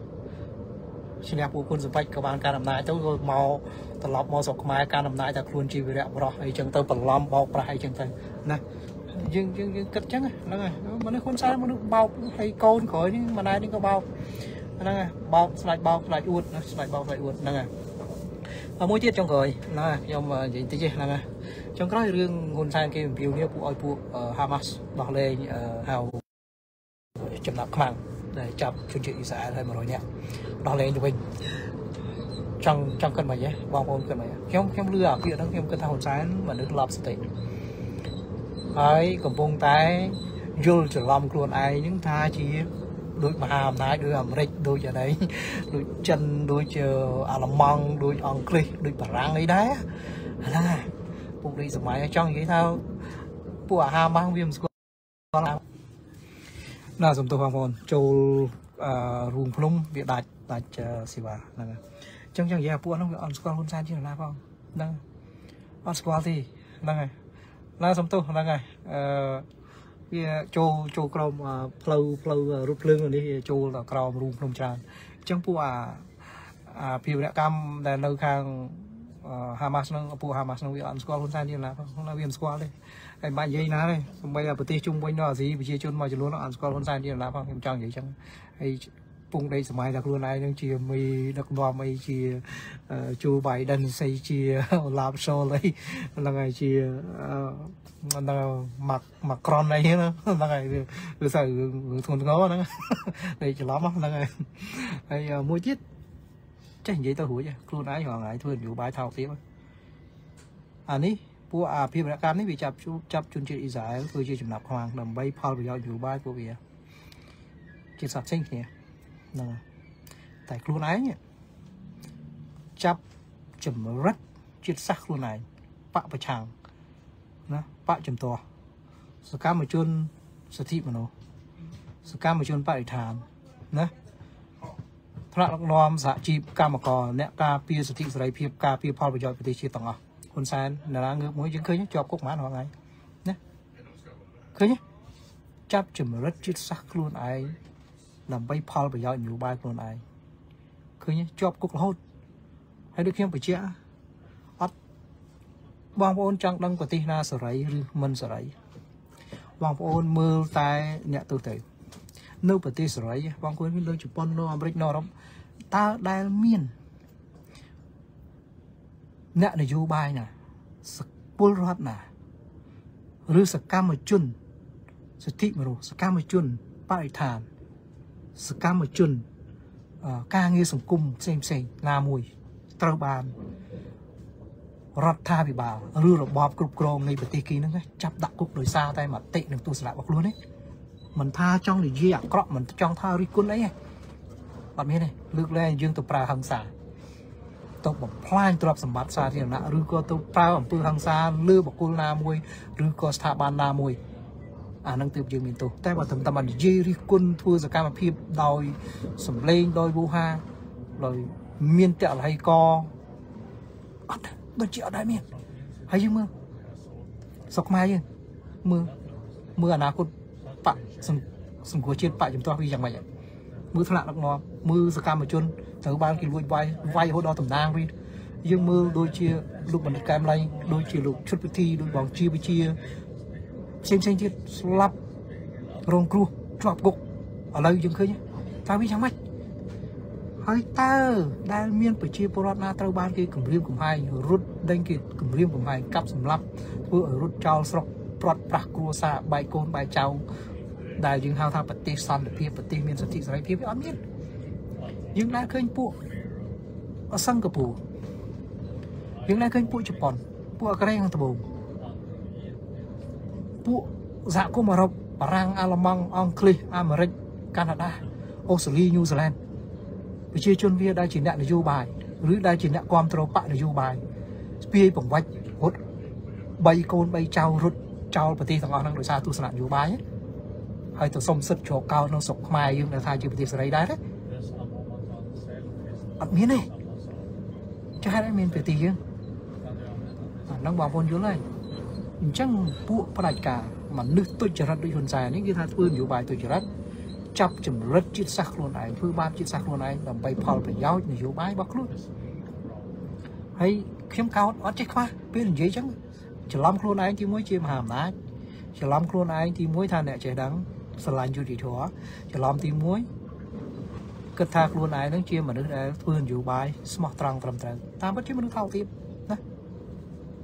ឈ្នះពួកហ៊ុនសម្បត្តិក៏បានការអំណាចទៅមកត្រឡប់មកស្រុកខ្មែរការអំណាចតែខ្លួនជាវីរៈបរោះអីចឹងទៅបន្លំបោកប្រាស់អីចឹងទៅណាយើងយើងយើងគិតចឹងហ្នឹងហើយមនុស្សហ៊ុនសែនមនុស្សបោកហើយកូនក្រោយនេះម៉ណែនេះក៏បោកហ្នឹងហើយបោកស្លាច់បោកស្លាច់អួតស្លាច់បោកស្លាច់អួតហ្នឹងហើយ មួយទៀតចុងក្រោយណាខ្ញុំនិយាយតិចហ្នឹងណាចុងក្រោយរឿងហ៊ុនសែនគេអំពាវនាវពួកឲ្យពួក Hamas ដោះលែងហៅចំណាប់ខ្មាំងដែលចាប់ជនជាតិអ៊ីស្រាអែលហើយ100នាក់ដោះលែងទៅវិញចង់ចង់គិតមកហ៎បងប្អូនគិតមកខ្ញុំខ្ញុំលឺអាពាក្យហ្នឹងខ្ញុំគិតថាហ៊ុនសែនមនុស្សឡប់សតិហើយកំពុងតែយល់ច្រឡំខ្លួនឯងហ្នឹងថាជា ដូចមហាអំណាចដូចអាមេរិកដូចអានេះដូចចិនដូចអាល្លឺម៉ង់ដូចអង់គ្លេសដូចបារាំងអីដែរហ្នឹងពុករីសម័យចង់និយាយថាពួកអាហារម៉ាំងវាមិនស្គាល់ណាសំទោសបងប្អូនចូលអឺរូងភ្នំវាដាច់ដាច់សេវាហ្នឹងហើយអញ្ចឹងចឹងនិយាយពួកហ្នឹងវាអត់ស្គាល់ហ៊ុនសែនជាណាផងហ្នឹងអត់ស្គាល់ទេហ្នឹងហើយណាសំទោសហ្នឹងហើយអឺ វាចូលចូលក្រោមផ្លូវផ្លូវរថភ្លើងនេះចូលដល់ក្រោមរូងភ្នំច្រើនអញ្ចឹងពួកអាអាភាវនកម្មដែលនៅខាងហាម៉ាស់នឹងពួកហាម៉ាស់នឹងវាអត់ស្គាល់ហ៊ុនសែនទេណាហ្នឹងវាមិនស្គាល់ទេហើយបាច់និយាយណាទេសម្បីតែប្រទេសជុំវិញនៅអាស៊ីប្រជាជនមួយចំនួនអត់ស្គាល់ហ៊ុនសែនទេណាផងខ្ញុំចង់និយាយចឹងហើយ ពងដីសម័យតែខ្លួនឯងនឹងជាមីដឹកនាំអីជាជូបៃដិនសីជាអូឡាបសូលអីហ្នឹងហើយជាហ្នឹងមកមកក្រនអីហ្នឹងហ្នឹងហើយវាសើរឿងធ្ងន់ធ្ងរហ្នឹងតែច្រឡំហ្នឹងហើយហើយមួយទៀតចេះនិយាយទៅរួចខ្លួនឯងរងថ្ងៃធ្វើនយោបាយថោកទៀតអានេះពួកអាភិបនកម្មនេះវាចាប់ចាប់ជនជាតិអ៊ីស្រាអែលធ្វើជាចំណាប់ខ្មាំងដើម្បីផលប្រយោជន៍នយោបាយពួកវាជាសាផ្សេងគ្នា ហ្នឹងតែខ្លួនឯងចាប់ចម្រិតជាតិសាសន៍ខ្លួនឯងបកប្រឆាំងណាបកចំទាស់សកម្មជនសិទ្ធិមនុស្សសកម្មជនបរិស្ថានណាថ្នាក់ដឹកនាំសហជីពកម្មករអ្នកការពារសិទ្ធិសេរីភាពការពារផលប្រយោជន៍ប្រទេសជាតិទាំងអស់ហ៊ុនសែនណារងើបមួយយើងឃើញជាប់គុកប៉ុន្មានហ្នឹងហើយណាឃើញចាប់ចម្រិតជាតិសាសន៍ខ្លួនឯង ដើម្បីផលប្រយោជន៍នយោបាយខ្លួនឯងឃើញជាប់គុករហូតហើយដូចខ្ញុំបញ្ជាក់អត់បងប្អូនចង់ដឹងប្រទេសណាសេរីឬមិនសេរីបងប្អូនមើលតែអ្នកទូទៅនៅប្រទេសសេរីបងប្អូនមានដូចជប៉ុននៅអាមេរិកនៅអឺរ៉ុបតើដែលមានអ្នកនយោបាយណាសពលរដ្ឋណាឬសកម្មជនសិទ្ធិមនុស្សសកម្មជនបរិស្ថាន សកម្មជនការងារសង្គមផ្សេងផ្សេងណាមួយត្រូវបានរដ្ឋាភិបាលឬរបបគ្រប់គ្រងនៃប្រទេសគេហ្នឹងចាប់ដាក់គុកដោយសារតែមតិនិងទស្សនៈរបស់ខ្លួនទេមិនថាចង់និយាយអាក្រក់មិនចង់ថារិះគន់អីទេអត់មានទេលើកលែងយើងទៅប្រើហិង្សាទៅបំផ្លាញទ្រព្យសម្បត្តិសាធារណៈឬក៏ទៅប្រើអំពើហិង្សាលើបុគ្គលណាមួយឬក៏ស្ថាប័នណាមួយ អានឹងទើបយើងមានទោសតែបើត្រឹមតែនិយាយរិះគន់ធ្វើសកម្មភាពដោយសម្លេងដោយវោហាដោយមានតលហីកអត់ដូចជាអត់ដែរមានហើយយើងមើលសុកខ្មែរយើងមើលមើលអនាគតបកសង្គមជាតិបកជំទាស់វាយ៉ាងម៉េចមើលថ្នាក់ដឹកនាំមើលសកម្មជនត្រូវបានគេលួចវាយវាយរហូតដល់តំណាងវិញយើងមើលដូចជាលោកបណ្ឌិតកែមលៃដូចជាលោកឈុតពិធីដូចបងជាវិជា ផ្សេងផ្សេងទៀតស្លាប់រងគ្រោះជាប់គុកឥឡូវយើងឃើញតើវាយ៉ាងម៉េចហើយតើដែលមានប្រជាពលរដ្ឋណាត្រូវបានគេគំរាមកំហែងរត់ដេញគេគំរាមកំហែងកាប់សម្លាប់ធ្វើឲ្យរត់ចោលស្រុកព្រាត់ប្រាស់គ្រួសារបែកកូនបែកចៅដែលយើងហៅថាប្រទេសសន្តិភាពប្រទេសមានសិទ្ធិសេរីភាពវាអត់មានយើងដែលឃើញពួកអសិង្ហបុរីយើងដែលឃើញពួកជប៉ុនពួកកូរ៉េខាងត្បូង ពួកសហគមន៍អឺរ៉ុបបារាំងអាល្លឺម៉ង់អង់គ្លេសអាមេរិកកាណាដាអូស្ត្រាលីញូហ្សេឡង់ប្រជាជនវាដែលជាអ្នកនយោបាយឬដែលជាអ្នកគ្រប់គ្រងបកនយោបាយស្ពាយបង្វិចរត់3កូន3ចៅរត់ចោលប្រទេសទាំងអស់ហ្នឹងដោយសារទស្សនៈនយោបាយហើយទៅសុំសិទ្ធិជ្រកកោនក្នុងស្រុកខ្មែរយើងដែលថាជាប្រទេសសេរីដែរទេអត់មានទេចាស់ហើយមានប្រទេសយើងអាហ្នឹងបងប្អូនយល់ហើយ អញ្ចឹងពួកផ្ដាច់ការមនុស្សទុច្ចរិតដូចហ៊ុនសែននេះគឺថាធ្វើនយោបាយទុច្ចរិតចាប់ចម្រិតជាតិសាសន៍ខ្លួនឯងធ្វើបាបជាតិសាសន៍ខ្លួនឯងដើម្បីផលប្រយោជន៍នយោបាយរបស់ខ្លួនហើយខ្ញុំកោតអត់ចេះខ្វះពេលនិយាយអញ្ចឹងច្រឡំខ្លួនឯងទីមួយជាមហាអំណាចច្រឡំខ្លួនឯងទីមួយថាអ្នកចេះដឹងស្រឡាញ់យុតិធម៌ច្រឡំទី1គិតថាខ្លួនឯងនឹងជាមនុស្សដែលធ្វើនយោបាយស្មោះត្រង់ត្រឹមត្រូវតាមពិតជាមនុស្សថោកទាបណា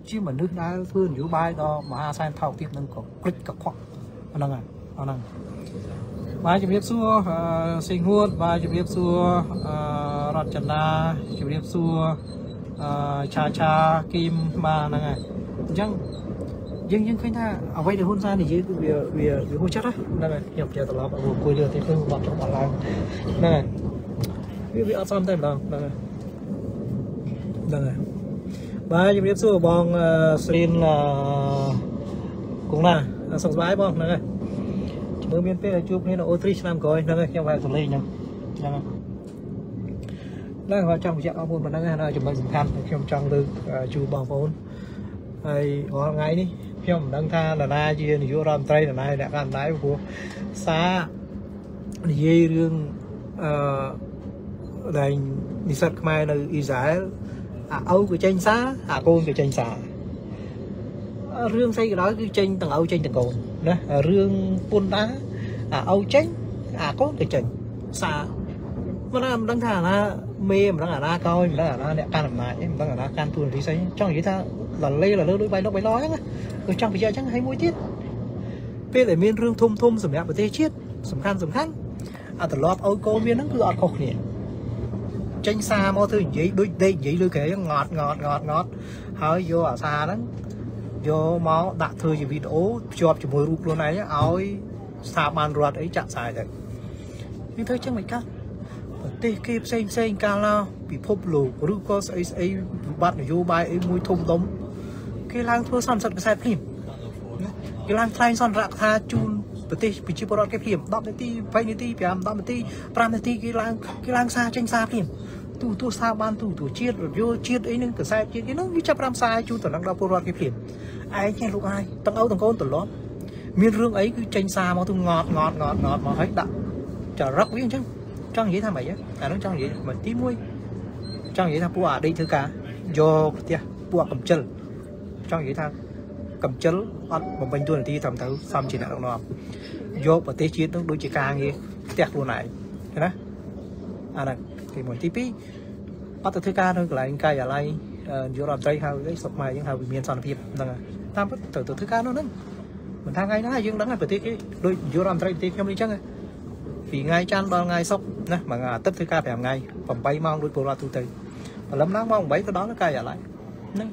ជាមនុស្សដែលធ្វើនយោបាយដល់មហាសែនថោកទាបនឹងក៏ក្រិចកខ្វក់អាហ្នឹងអាហ្នឹងបាទជំរាបសួរសេងហួតបាទជំរាបសួររតចនាជំរាបសួរឆាឆាគីមបាទហ្នឹងហើយអញ្ចឹងយើងយើងឃើញថាអ្វីដែលហ៊ុនសែននិយាយគឺវាវាវាហួសចិត្តហ្នឹងហើយខ្ញុំជាត្រឡប់មកគួយលើទីទៅបាត់ចុះបាត់ឡើងហ្នឹងហើយវាវាអត់សមតែម្ដងហ្នឹងហើយហ្នឹងហើយ បាទជំរាបសួរបងស្រីនគង់ណាសុខសប្បាយបងហ្នឹងហើយមើលមានពេលជួបគ្នានៅអូទ្រីឆ្នាំក្រោយហ្នឹងហើយខ្ញុំហៅសលេងខ្ញុំហ្នឹងហើយឡើងគាត់ចង់បញ្ជាក់បងប្អូនប៉ុណ្ណឹងណាចំណុចសំខាន់ខ្ញុំចង់លើកជួបបងប្អូនហើយរាល់ថ្ងៃនេះខ្ញុំមិនដឹងថានរណាជានាយករដ្ឋមន្ត្រីនរណាអ្នកកាន់ដៃព្រោះសារនិយាយរឿងអឺដែលនិស្សិតខ្មែរនៅអ៊ីស្រាអែល អាឪក៏ចេញសារអាកូនក៏ចេញសាររឿងស្អីក៏ដោយគឺចេញទាំងឪចេញទាំងកូនណារឿងពុនដាអាឪចេញអាកូនក៏ចេញសារមិនដឹងមិនដឹងថាអាណាមេមិនដឹងអាណាកោយមិនដឹងអាណាអ្នកកាន់អំណាចមិនដឹងអាណាកាន់ទូនាទីស្អីចង់និយាយថាលលេលលើដូចបៃលុកបៃឡហ្នឹងគឺចង់បញ្ជាក់អញ្ចឹងហើយមួយទៀតពេលដែលមានរឿងធំធំសម្រាប់ប្រទេសជាតិសំខាន់សំខាន់អាត្រឡប់ឲ្យកូនវាហ្នឹងគឺអត់ខុសគ្នា ចេញសារមកធ្វើនិយាយដូចដេកនិយាយលើក្រែងត់ងត់ងត់ងត់ហើយយកអាសារហ្នឹងយកមកដាក់ធ្វើជាវីដេអូភ្ជាប់ជាមួយរូបខ្លួនឯងឲ្យស្ថាប័នរដ្ឋអីចាក់ផ្សាយទៅនេះធ្វើចឹងមិនកើតបប្រទេសគេផ្សេងផ្សេងកាលណាពិភពលោកឬក៏ស្អីស្អីវិបត្តិនយោបាយអីមួយធំដុំគេឡើងធ្វើសន្និសីទកសែតភ្លាមគេឡើងថ្លែងសន្និរដ្ឋថាជូនប្រទេសប្រជាពលរដ្ឋគេភ្លាម10នាទី20នាទី5 10នាទី5នាទីគេឡើងគេឡើងសារចេញសារភ្លាម ទូទូស្ថាប័នទូទូជាតិរយោជាតិអីហ្នឹងកសែតជាតិគេហ្នឹងវាចាប់5សារជូនទៅដល់ពលរដ្ឋគេភ្លាមឯងចេះលោកអាយទាំងឪទាំងកូនត្រឡប់មានរឿងអីគឺចេញសារមកទៅងត់ងត់ងត់ងត់មកហើយដាក់ចរិតវាអញ្ចឹងចង់និយាយថាម៉េចអានោះចង់និយាយមកទី1ចង់និយាយថាពួកអាដេកធ្វើការយកផ្ទះពួកកំចិលចង់និយាយថាកំចិលអត់បំពេញតួនាទីត្រឹមត្រូវសំជាអ្នកដឹកនាំយកប្រទេសជាតិនោះដូចជាការងារផ្ទះខ្លួនឯងណាអាហ្នឹង ទី1ទី2អត់ទៅធ្វើការនៅកន្លែងកាយអាល័យយុរដ្ឋមន្ត្រីហៅអីសុខខ្មែរយើងហៅវិមានសន្តិភាពហ្នឹងតាមពិតទៅទៅធ្វើការនោះហ្នឹងមិនថាថ្ងៃណាយើងដឹងហើយប្រទេសគេដូចយុរដ្ឋមន្ត្រីប្រទេសខ្ញុំនេះអញ្ចឹងពីថ្ងៃច័ន្ទដល់ថ្ងៃសុក្រណាមួយអាទិត្យធ្វើការ5ថ្ងៃ8ម៉ោងដូចពលរដ្ឋទូទៅព្រលឹមឡើងម៉ោង8ទៅដល់នៅកាយអាល័យហ្នឹង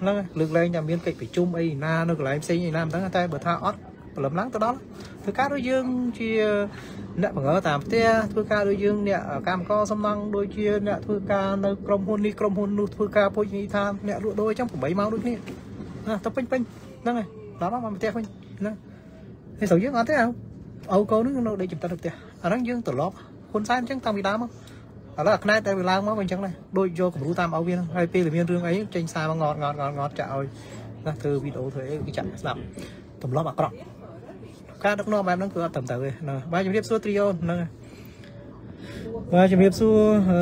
ហ្នឹងលើកលែងតែមានកិច្ចប្រជុំអីណានៅកន្លែងផ្សេងអីណាមិនដឹងតែបើថាអត់ព្រលឹមឡើងទៅដល់ ធ្វើការដូចយើងជាអ្នកបង្រើតាមផ្ទះធ្វើការដូចយើងអ្នកកម្មករសំណង់ដូចជាអ្នកធ្វើការនៅក្រុមហ៊ុននេះក្រុមហ៊ុននោះធ្វើការពុជនីថាអ្នកលក់ដូរអញ្ចឹង8ម៉ោងដូចគ្នាណាទៅពេញពេញហ្នឹងហើយដល់មកមកផ្ទះវិញហ្នឹងហើយស្រុកយើងអត់ទេអូកូននឹងនៅដេកចំតិននៅផ្ទះអាហ្នឹងយើងត្រឡប់ហ៊ុនសែនអញ្ចឹងតាំងពីដើមមកឥឡូវអាខ្នែតែវាឡើងមកវិញអញ្ចឹងដែរដូចយកគំរូតាមឲ្យវាហើយពេលមានរឿងអីចេញសារមកងត់ងត់ងត់ងត់ចាក់ឲ្យណាធ្វើវីដេអូធ្វើអីគេចាក់ស្ដាប់ទម្លាប់អាក្រក់ ការដឹកនាំបែបហ្នឹងគឺអត់ត្រឹមត្រូវទេណាបាទជំរាបសួរត្រីអូហ្នឹងបាទជំរាបសួរអឺ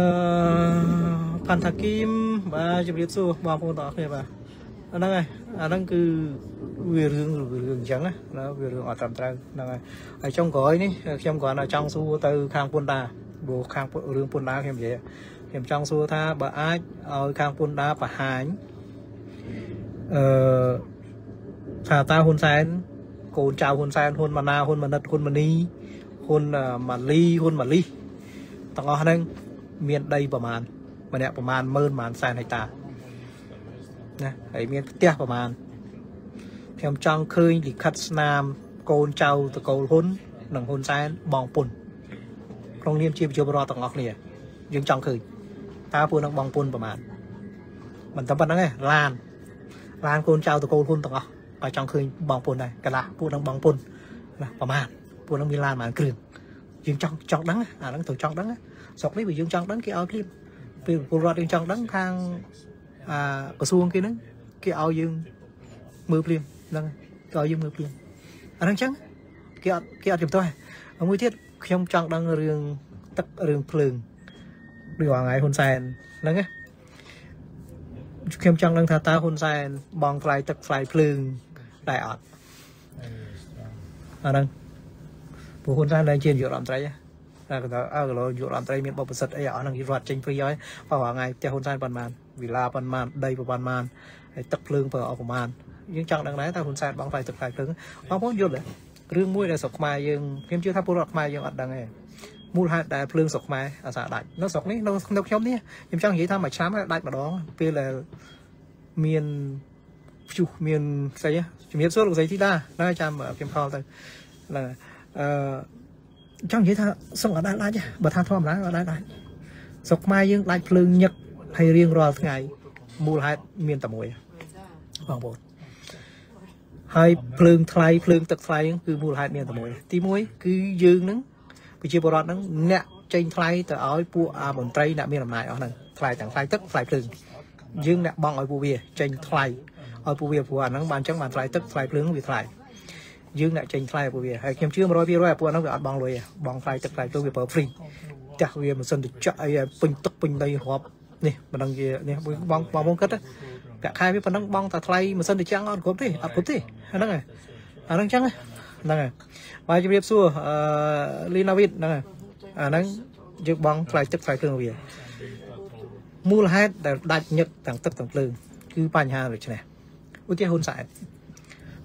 ផាន់ថាគីមបាទជំរាបសួរបងប្អូនទាំងអស់គ្នាបាទហ្នឹងហើយអាហ្នឹងគឺវារឿងរឿងអញ្ចឹងណាវារឿងអត់ត្រឹមត្រូវហ្នឹងហើយហើយចុងក្រោយនេះខ្ញុំគ្រាន់តែចង់សួរទៅខាងពុនតាព្រោះខាងរឿងពុនតាខ្ញុំនិយាយខ្ញុំចង់សួរថាបើអាចឲ្យខាងពុនតាបង្ហាញអឺថាតើហ៊ុនសែន កូនចៅហ៊ុនសែនហ៊ុនម៉ាណាហ៊ុនម៉ាណិតហ៊ុនម៉ានីហ៊ុនម៉ាលីហ៊ុនម៉ាលីទាំងអស់ហ្នឹងមានដីប្រមាណម្នាក់ប្រមាណ10000ប្រមាណសែនហិកតាណាហើយមានផ្ទះប្រមាណខ្ញុំចង់ឃើញលិខិតស្នាមកូនចៅតកូលហ៊ុននិងហ៊ុនសែនបងពុនក្នុងនាមជាប្រជាពលរដ្ឋទាំងអស់គ្នាយើងចង់ឃើញតើពួកនឹងបងពុនប្រមាណមិនតែប៉ុណ្្នឹងទេឡានឡានកូនចៅតកូលហ៊ុនទាំងអស់ ក៏ចង់ឃើញបងពុនដែរកន្លះពួកនឹងបងពុនណាប្រមាណពួកនឹងមានឡានប្រហែលគ្រឿងយើងចង់ចង់ដឹងអាហ្នឹងទៅចង់ដឹងស្រុកនេះបើយើងចង់ដឹងគេឲ្យឃ្លៀបពេលពលរដ្ឋយើងចង់ដឹងខាងអាក្រសួងគេហ្នឹងគេឲ្យយើងមើលភ្លាមហ្នឹងគេឲ្យយើងមើលភ្លាមអាហ្នឹងចឹងគេអត់គេអត់ជំទាស់មួយទៀតខ្ញុំចង់ដឹងរឿងទឹករឿងភ្លើងដូចថ្ងៃហ៊ុនសែនហ្នឹងណាខ្ញុំចង់ដឹងថាតើហ៊ុនសែនបងថ្លៃទឹកថ្លៃភ្លើង ដែរអត់អាហ្នឹងព្រោះហ៊ុនសែនឡើងជានាយករដ្ឋមន្ត្រីតែគាត់អើគីឡូនាយករដ្ឋមន្ត្រីមានបុព្វសិទ្ធអីអស់ហ្នឹងយរដ្ឋចេញព្រីហើយបើថ្ងៃផ្ទះហ៊ុនសែនប៉ុន្មានវិឡាប៉ុន្មានដីប៉ុន្មានហើយទឹកភ្លើងបើអស់ប៉ុន្មានយើងចង់ដឹងដែរតើហ៊ុនសែនបងថ្លៃទឹកថ្លៃភ្លើងបងប្អូនយល់ទេរឿងមួយដែលស្រុកខ្មែរយើងខ្ញុំជឿថាពលរដ្ឋខ្មែរយើងអត់ដឹងទេមូលហេតុដែលភ្លើងស្រុកខ្មែរអាសាដាច់នៅស្រុកនេះនៅនៅខ្ញុំនេះខ្ញុំចង់និយាយថាមួយឆ្នាំដាច់ម្ដងពេលដែលមាន ព្យុះមានស្អីជំរាបសួរលោកស្រីធីតាណាចាំខ្ញុំខលទៅហ្នឹងអឺចង់និយាយថាសុកអត់ដាច់ដាច់បើថាធម្មតាអត់ដាច់ដាច់ស្រុកខ្មែរយើងដាច់ភ្លើងញឹកហើយរៀងរាល់ថ្ងៃមូលហេតុមានតែមួយបងប្អូនហើយភ្លើងថ្លៃភ្លើងទឹកថ្លៃគឺមូលហេតុមានតែមួយទី1គឺយើងនឹងប្រជាពលរដ្ឋហ្នឹងអ្នកចេញថ្លៃទៅឲ្យពួកអាមន្ត្រីអ្នកមានអំណាចអស់ហ្នឹងថ្លៃទាំងថ្លៃទឹកថ្លៃភ្លើងយើងអ្នកបងឲ្យពួកវាចេញថ្លៃ ឲ្យពួកវាព្រោះអាហ្នឹងបានអញ្ចឹងបានថ្លៃទឹកថ្លៃភ្លើងវាថ្លៃយើងអ្នកចេញថ្លៃពួកវាហើយខ្ញុំជឿ100%ឲ្យពួកហ្នឹងវាអត់បងលុយទេបងថ្លៃទឹកថ្លៃភ្លើងវាប្រើ free ផ្ទះវាមិនសិនទៅចាក់អីពេញទឹកពេញដីរាប់នេះមិនដឹងជានេះបងបងបងគិតប្រាក់ខែវាប៉ុណ្ណឹងបងតែថ្លៃម៉ាស៊ីនត្រជាក់អត់គ្រប់ទេអត់គ្រប់ទេហ្នឹងហើយអាហ្នឹងចឹងហ្នឹងហើយបាទជម្រាបសួរអឺលីណាវីតហ្នឹងហើយអាហ្នឹងយើងបងថ្លៃទឹកថ្លៃភ្លើងវាមូលហេតុដែលដាច់ញឹកទាំងទឹកទាំងភ្លើងគឺបញ្ហាដូចនេះ ឧទាហរណ៍ហ៊ុនសែន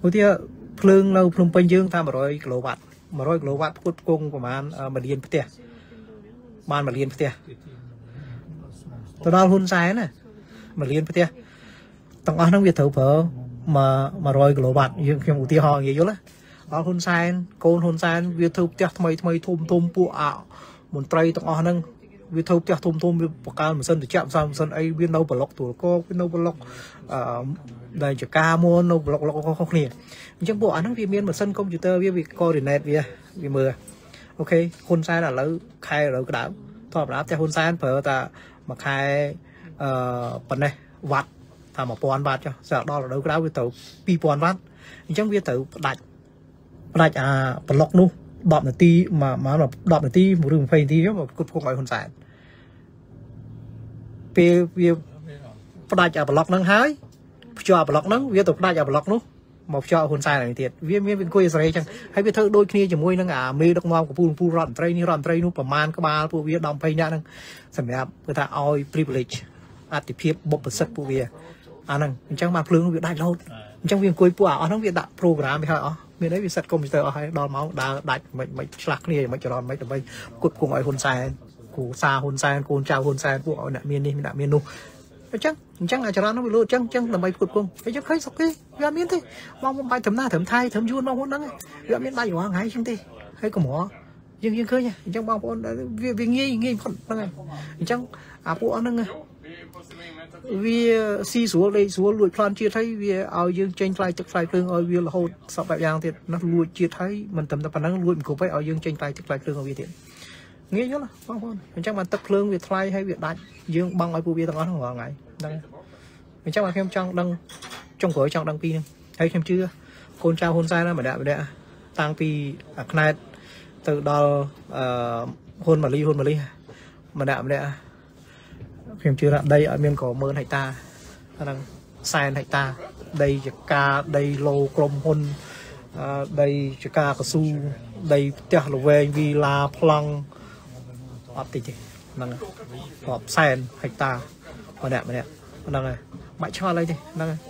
ឧទាហរណ៍ភ្លើងនៅភ្នំពេញយើងថា100គីឡូវ៉ាត់100គីឡូវ៉ាត់ផ្គត់ផ្គង់ប្រហែល1លានផ្ទះបាន1លានផ្ទះទៅដល់ហ៊ុនសែនណា1លានផ្ទះទាំងអស់ហ្នឹងវាត្រូវប្រើ100គីឡូវ៉ាត់យើងខ្ញុំឧទាហរណ៍និយាយយល់ណាដល់ហ៊ុនសែនកូនហ៊ុនសែនវាធ្វើផ្ទះថ្មីថ្មីធំធំពួកអាមន្ត្រីទាំងអស់ហ្នឹងវាធ្វើផ្ទះធំធំវាបកកើម៉ាស៊ីនត្រជាក់ផ្សំម៉ាស៊ីនអីវានៅប្លុកទួលកកវានៅប្លុកអឺ ដែលចកាមួននៅប្លុកប្លុកខុសគ្នាអញ្ចឹងពួកអាហ្នឹងវាមានម៉ាស៊ីនកុំព្យូទ័រវាវា coordinate វាវាមើលអូខេហ៊ុនសែនឥឡូវខែឥឡូវក្តៅធម្មតាផ្ទះហ៊ុនសែនប្រើតែមួយខែអឺប៉ុណ្ណេះវ៉ាត់ថា1000វ៉ាត់ចុះស្រាប់ដល់រដូវក្តៅវាត្រូវ2000វ៉ាត់អញ្ចឹងវាត្រូវផ្ដាច់ផ្ដាច់អាប្លុកនោះ10នាទីមកមក10នាទីឬ20នាទីមកគត់ភងឲ្យហ៊ុនសែនពេលវាផ្ដាច់អាប្លុកហ្នឹងហើយ ភ្ជាប់ប្លុកហ្នឹងវាទៅផ្ដាច់អាប្លុកនោះមកភ្ជាប់ហ៊ុនសែនហ្នឹងទៀតវាមានវាអង្គុយសេរីចឹងហើយវាធ្វើដូចគ្នាជាមួយនឹងអាមេដឹកនាំកពូលពូរដ្ឋមន្ត្រីនេះរដ្ឋមន្ត្រីនោះប្រមាណក្បាលពួកវា10 20នាក់ហ្នឹងសម្រាប់គឺថាឲ្យ privilege អតិភិបបុព្វសិទ្ធពួកវាអាហ្នឹងអញ្ចឹងបានភ្លើងវាដាច់រហូតអញ្ចឹងវាអង្គុយពួកអស់ហ្នឹងវាដាក់ program វាឲ្យអស់មានអីវាសិតកុំព្យូទ័រអស់ហើយដល់ម៉ោងដើរដាច់មិនមិនឆ្លាស់គ្នាមិនចរន្តមិនដើម្បីគត់គង់ឲ្យហ៊ុនសែនគូសាហ៊ុនសែនកូនចៅហ៊ុនសែនពួកឲ្យអ្នកមាននេះអ្នកមាននោះ អញ្ចឹងអញ្ចឹងអាចរន្តនោះវាលូតអញ្ចឹងអញ្ចឹងដើម្បីគត់គង់អញ្ចឹងឃើញសុខទេវាអត់មានទេបងមិនបាច់ត្រឹមណាត្រឹមថៃត្រឹមយួនមកហ៊ុនហ្នឹងវាអត់មានដាច់រាល់ថ្ងៃអញ្ចឹងទេហើយកម្រយើងយើងឃើញអញ្ចឹងបងប្អូនវាវាងាយងាយផុតហ្នឹងហើយអញ្ចឹងអាពួកអស់ហ្នឹងវាស៊ីស្រួលដេកស្រួលលួចប្លន់ជាតិហើយវាឲ្យយើងចេញថ្លៃទឹកថ្លៃភ្លើងឲ្យវារហូតសពបែបយ៉ាងទៀតនោះលួចជាតិហើយមិនត្រឹមតែប៉ុណ្ណឹងលួចមិនគ្រប់ហើយឲ្យយើងចេញថ្លៃទឹកថ្លៃភ្លើងឲ្យវាទៀត ងាយយល់បងប្អូនអញ្ចឹងបានទឹកភ្លើងវាថ្លៃហើយវាដាច់យើងបង់ឲ្យពួកវាទាំងអស់ហ្នឹងរាល់ថ្ងៃហ្នឹងអញ្ចឹងបានខ្ញុំចង់ដឹងចុងក្រោយចង់ដឹងពីហ្នឹងហើយខ្ញុំជឿកូនចៅហ៊ុនសែនណាម្នាក់ម្នាក់តាំងពីខ្នែតទៅដល់អឺហ៊ុនម៉ាលីហ៊ុនម៉ាលីម្នាក់ម្នាក់ខ្ញុំជឿថាដីឲ្យមានក៏10000ហិកតាហ្នឹងសែនហិកតាដីចកាដីឡូក្រុមហ៊ុនដីចកាកស៊ូដីផ្ទះល្វែងវីឡាប្លង់ អត់តិចទេហ្នឹងរាប់សែនហិកតាម្នាក់ម្នាក់ហ្នឹងហើយបាច់ឆ្ងល់អីទេហ្នឹងហើយ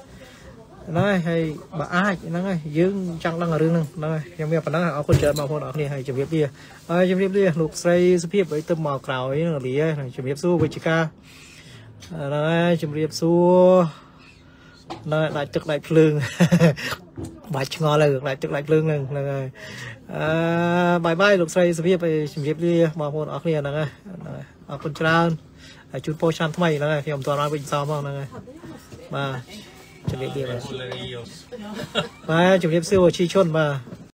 ហ្នឹងហើយហើយបើអាចហ្នឹងហើយយើងចង់ដឹងរឿងហ្នឹងហ្នឹងហើយខ្ញុំមានប៉ុណ្ណឹងអរគុណច្រើនបងប្អូនអរគ្នាហើយជម្រាបលាហើយជម្រាបលាលោកស្រីសុភាពអីទៅមកក្រោយហ្នឹងលាជម្រាបសួរវិជ្ជការហ្នឹងហើយជម្រាបសួរនៅដាច់ទឹកដាច់ភ្លើងបាច់ឆ្ងល់ហើយដាច់ទឹកដាច់ភ្លើងហ្នឹងហ្នឹងហើយ អឺបាយបាយលោកស្រីសុភាពជម្រាបលាបងប្អូនអរគ្នាហ្នឹងហើយអរគុណច្រើនហើយជូនពរឆ្នាំថ្មីហ្នឹងហើយខ្ញុំមិនទាន់បានវិញសមផងហ្នឹងហើយបាទជំរាបលាបាទបាទជំរាបសួរជីជនបាទ